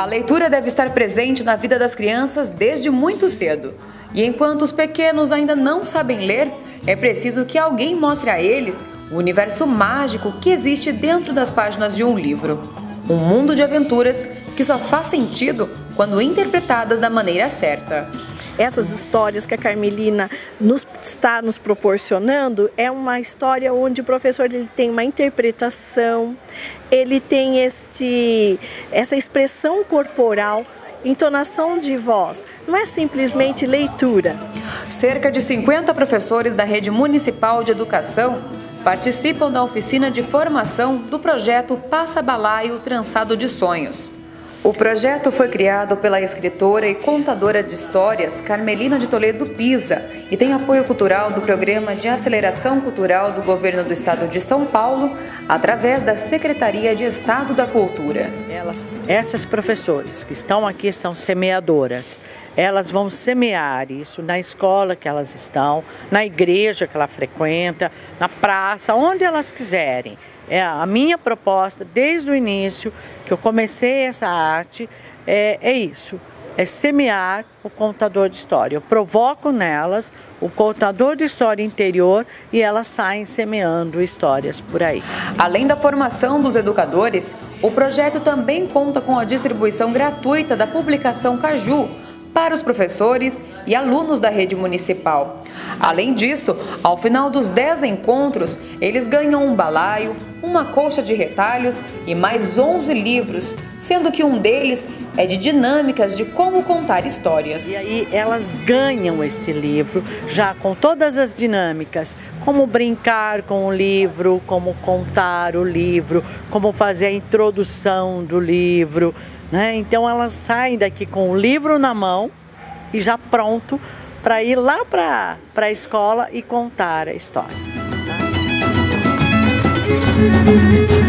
A leitura deve estar presente na vida das crianças desde muito cedo. E enquanto os pequenos ainda não sabem ler, é preciso que alguém mostre a eles o universo mágico que existe dentro das páginas de um livro. Um mundo de aventuras que só faz sentido quando interpretadas da maneira certa essas histórias que a Carmelina nos, está nos proporcionando é uma história onde o professor ele tem uma interpretação, ele tem este, essa expressão corporal entonação de voz, não é simplesmente leitura. Cerca de 50 professores da Rede Municipal de Educação participam da oficina de formação do projeto Passa Balaio Trançado de Sonhos. O projeto foi criado pela escritora e contadora de histórias Carmelina de Toledo Pisa e tem apoio cultural do Programa de Aceleração Cultural do Governo do Estado de São Paulo, através da Secretaria de Estado da Cultura. Elas, essas professores que estão aqui são semeadoras. Elas vão semear isso na escola que elas estão, na igreja que ela frequenta, na praça, onde elas quiserem. É a minha proposta desde o início, que eu comecei essa arte, é, é isso. É semear o contador de história. Eu provoco nelas o contador de história interior e elas saem semeando histórias por aí. Além da formação dos educadores, o projeto também conta com a distribuição gratuita da publicação Caju, para os professores e alunos da rede municipal. Além disso, ao final dos 10 encontros, eles ganham um balaio, uma colcha de retalhos e mais 11 livros, sendo que um deles é de dinâmicas de como contar histórias. E aí elas ganham este livro já com todas as dinâmicas, como brincar com o livro, como contar o livro, como fazer a introdução do livro, né? Então elas saem daqui com o livro na mão e já pronto para ir lá para a escola e contar a história. Tá?